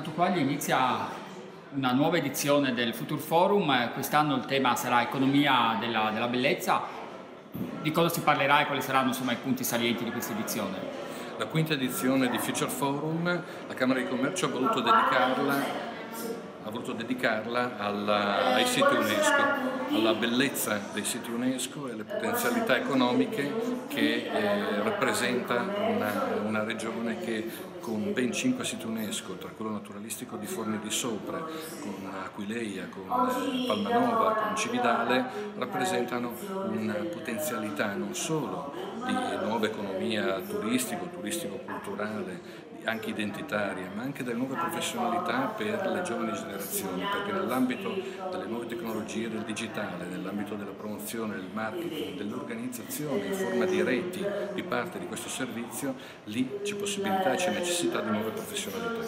Quagli inizia una nuova edizione del Future Forum, quest'anno il tema sarà economia della, della bellezza. Di cosa si parlerà e quali saranno insomma, i punti salienti di questa edizione? La quinta edizione di Future Forum, la Camera di Commercio ha voluto dedicarla ha voluto dedicarla alla, ai siti UNESCO, alla bellezza dei siti UNESCO e alle potenzialità economiche che eh, rappresenta una, una, regione che con ben cinque siti UNESCO, tra quello naturalistico di Forni di Sopra, con Aquileia, con eh, Palmanova, con Cividale, rappresentano una potenzialità non solo di nuova economia turistico, turistico-culturale, anche identitaria, ma anche delle nuove professionalità per le giovani generazioni, perché nell'ambito delle nuove tecnologie del digitale, nell'ambito della promozione, del marketing, dell'organizzazione in forma di reti di parte di questo servizio, lì c'è possibilità e c'è necessità di nuove professionalità.